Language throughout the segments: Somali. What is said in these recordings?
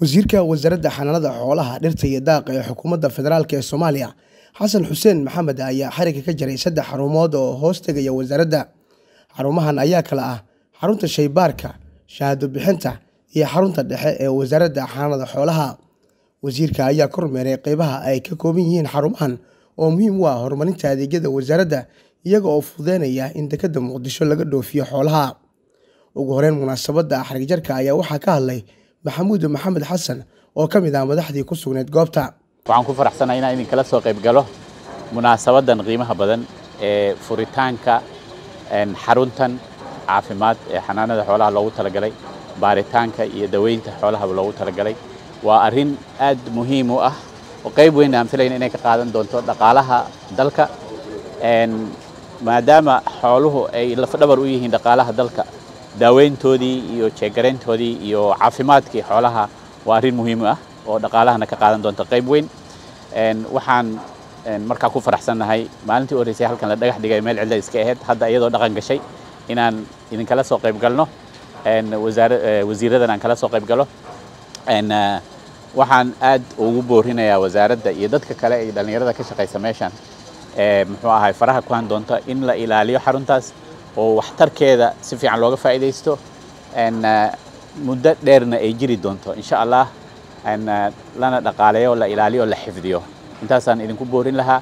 wasiirka wasaaradda xanaanada xoolaha dhirta iyo daaqa ee xukuumadda federaalk ee soomaaliya xasan xuseen maxamed ayaa xariga ka jaray saddex xarumood oo hoos tegaya wasaaradda. Xarumahan ayaa kale ah xarunta shaybaarka shahaado bixinta iyo xarunta dhexe ee wasaaradda xanaanada xoolaha. Wasiirka ayaa kormeeray qeybaha ay ka kooban yihiin xarumahan oo muhiim u ah horumarinta adeegyada wasaaradda iyaga oo fududeynaya in dekedda muqdisho laga dhoofiyo xoolaha ugu horeyn munaasabadda xarigjarka ayaa waxaa ka hadlay maxamuud maxamed xasan oo ka mid ah madaxdii ku sugnayd goobta. Waxaan ku faraxsanahay inaan idinkala soo qayb galo munaasabadan qiimaha badan ee furitaanka xaruntan caafimaad ee xanaanada xoolaha loogu talagalay baaritaanka iyo daweynta xoolahaba loogu talagalay. Waa arrin aad muhiim u ah oo qayb weyn aan filayna inay ka qaadan doonto dhaqaalaha dalka maadaama xooluhu ay lafdhabar u yihiin dhaqaalaha dalka daaweyntoodii iyo jeegarayntoodii iyo caafimaadkii xoolaha waa arrin muhiim ah oo dhaqaalahana ka qaadan doonta qayb weyn. Waxaan markaa ku faraxsannahay maalintii u horreysay halkan la dhagax dhigay meel cidla iska ahayd hadda iyadoo dhaqan gashay inaan idinkala soo qayb galno. Wasiiradan aan kala soo qayb galo. Waxaan aad ugu boorinayaa wasaaradda iyo dadka kale ee dhallinyarada ka shaqaysa meeshan. Muxuu ahay faraha ku doonta in la ilaaliyo xaruntaas oo waxtarkeeda si fiican looga faa'iidaysto muddo dheerna ay jiri doonto insha allah lana dhaqaaleeyo la ilaaliyo la xifdiyo. Intaasaan idinku boorin lahaa.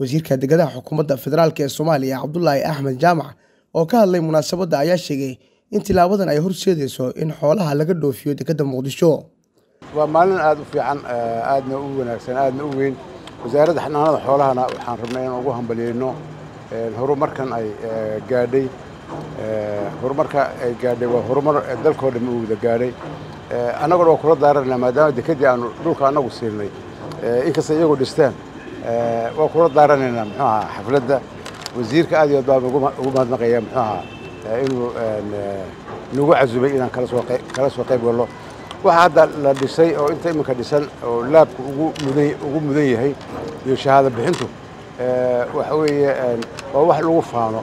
Wasiirka degadaha xukuumadda federaalk ee soomaaliya cabdulaahi axmed jaamac oo ka hadlay munaasabadda ayaa sheegay in tilaabadan ay horseedayso in xoolaha laga dhoofiyo dekedda muqdisho. Waa maalin aada u fiican aadna u wanaagsan aadna u weyn. Wasaaradda xanaanada xoolahana waxaan rabnay inaan ugu hambaliyeyno horumarkan ay gaadhay. Horumarka ay gaadhay waa horumar dalkoo dhan u wada gaadhay. Annaguna waa kula daaranaa maadaama dekedii aanu dhulka annagu siinay. Inkasta iyagoo dhistaan waa kula daaranaynaa muxuu ahaa xafladda wasiirka aad iyo aad baan ugu mahadnaqaya muxuu ahaa inuu nagu casubay inaan kala soo qayb gallo waxaa hadda la dhisay oo inta iminka dhisan oo laabku ugu mudan yahay iyo shahaado bixintu waxa weeye waa wax lagu faano.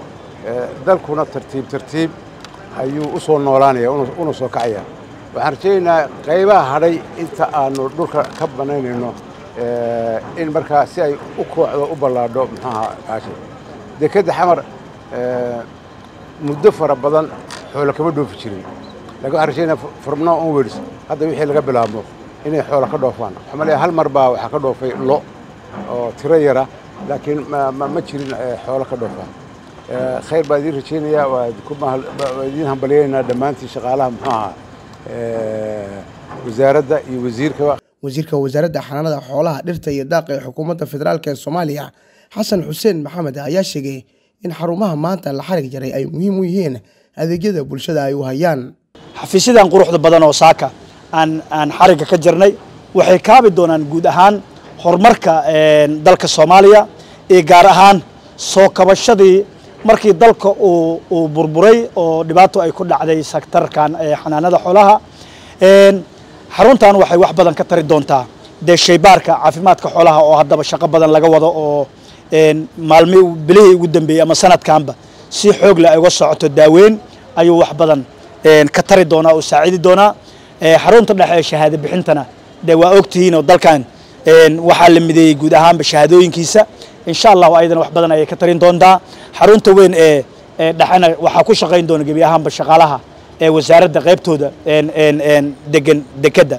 Dalkuna tartiib tartiib ayuu u soo noolaanaya una soo kacaya waxaan rajaynaynaa qaybaha hadhay inta aanu dhulka ka banaynayno in markaa si ay u koocdo u ballaadho muxuaha kaashay dekedda xamar muddo fara badan xoolo kama dhoofi jirin. Lakin waxaan rajaynaa from now onwards hadda wixii laga bilaabmo inay xoola ka dhoofaan. Waxaa hal mar baa waxaa ka dhoofay lo oo tiro yara laakiin ma jirin xoolo ka dhoofa. Khayr baa idiin rajaynayaa waa idiin hambalyaynaa dhammaantiin shaqaalaha muxuu ahaa wasaaradda iyo wasiirkaba wasiirka wasaaradda xanaanada xoolaha dhirta iyo daaqa ee xukuumadda federaalk ee soomaaliya xasan xuseen maxamed ayaa sheegay in xarumaha maanta la xarig jaray ay muhiim u yihiin adeegyada bulshada ay u hayaan. Xafiisyadan quruxda badan oo saaka aan aan xarigga ka jirnay waxay kaabi doonaan guud ahaan horumarka dalka soomaaliya iyo gaar ahaan soo kabashadii markii dalka uu burburay oo dhibaato ay ku dhacday sektarkan xanaanada xoolaha. Xaruntan waxay wax badan ka tari doontaa dee shaybaarka caafimaadka xoolaha oo haddaba shaqo badan laga wado oo maalmi bilihii ugu dambeeyey ama sanadkanba si xoog leh ay uga socoto daaweyn ayuu wax badan ka tari doonaa oo saacidi doonaa. Xarunta dhexe ee shahaado bixintana dee waa ogtihiin oo dalkan waxaa la mideeyey guud ahaanba shahaadooyinkiisa. Insha allahu ayadana wax badan ayay ka tarin doontaa. Xarunta weyn ee dhexena waxaa ku shaqayn doona gebi ahaanba shaqaalaha ee wasaaradda qaybtooda degan dekedda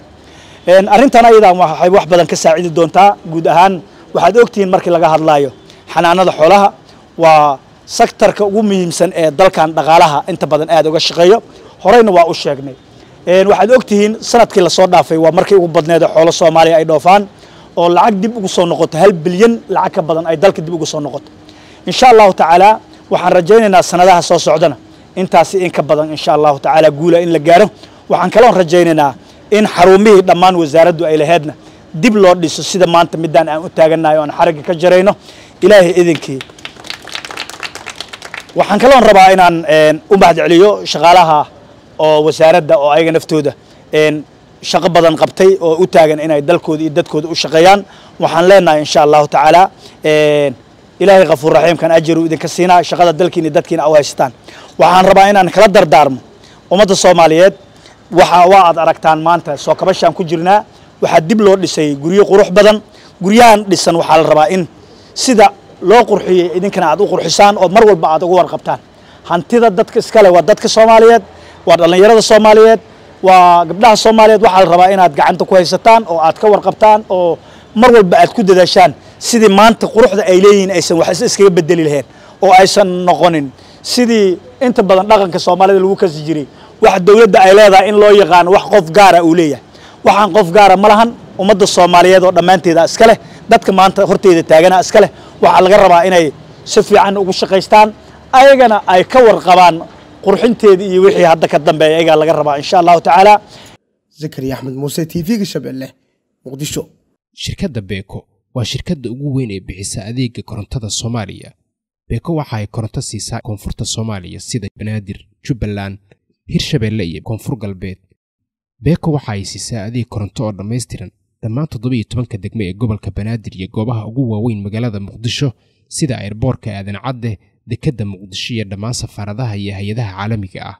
arrintan ayadan waxay wax badan ka saacidi doontaa guud ahaan. Waxaad ogtihiin markii laga hadlaayo xanaanada xoolaha waa sektarka ugu muhiimsan ee dalkan dhaqaalaha inta badan aad uga shaqeeyo. Horeyna waa u sheegnay. Waxaad ogtihiin sannadkii la soo dhaafay waa markii ugu badneed xoolo soomaaliya ay dhoofaan oo lacag dib ugu soo noqoto hal bilyan lacag ka badan ay dalka dib ugu soo noqoto. Insha allahu tacaala waxaan rajaynaynaa sanadaha soo socdana. Intaasi in ka badan insha allahu tacaala guula in la gaaro. Waxaan kaloon rajaynaynaa in xarumihii dhammaan wasaaraddu ay laheedna. Dib loo dhiso sida maanta midaan aan u taagannahay o aan xarigga ka jarayno. Ilaahay idinkii. Waxaan kaloon rabaa inaan u mahad celiyo shaqaalaha oo wasaaradda oo ayaga naftooda shaqo badan qabtay oo u taagan inay dalkooda iyo dadkooda u shaqeeyaan. Waxaan leenahay insha allahu tacaala ilaahay kafuur raxiimkan ajaru idinka siinaa shaqada dalkiina dadkiina au haystaan. Waxaan rabaa inaan kala dardaarmo ummadda soomaaliyeed. Waxa waa aad aragtaan maanta soo kabashaan ku jirnaa. Waxaa dib loo dhisay guryo qurux badan. Guryahan dhisan waxaa la rabaa in sida loo qurxiyey idinkana aad u qurxisaan oo mar walba aad uga warqabtaan. Hantida dadka iskale waa dadka soomaaliyeed waa dhallinyarada soomaaliyeed waa gabdhaha soomaaliyeed waxaa la rabaa inaad gacanta ku haysataan oo aad ka warqabtaan oo mar walba aad ku dadaashaan sidii maanta quruxda ay leeyihiin aysan wax iskaga bedeli lahayn oo aysan noqonin. Sidii inta badan dhaqanka soomaalida lagu kasi jiray wax dowladda ay leedahay in loo yaqaano wax qof gaara uu leeyahay. Waxaan qof gaara ma lahan ummadda soomaaliyeed oo dhammaanteeda iska leh dadka maanta horteeda taagana iska leh. Waxaa laga rabaa inay si fiican ugu shaqaystaan ayagana ay ka warqabaan qurxinteeda iyo wixii hadda ka dambeeya ayagaa laga rabaa insha allahu tacaala. Zakariya axmed muuse t v-ga shabeelle muqdisho. Shirkadda beeko waa shirkadda ugu weyn ee bixisa adeega korontada soomaaliya. Beeko waxa ay koronto siisaa koonfurta soomaaliya sida banaadir jubbaland hirshabeelle iyo koonfur galbeed. Beeko waxa ay siisaa adeeg koronto oo dhammaystiran dhammaan toddobiiyo tobanka degme ee gobolka banaadir iyo goobaha ugu waaweyn magaalada muqdisho sida airboorka aadan cadde dekedda muqdisho iyo dhammaan safaaradaha iyo hay'adaha caalamiga ah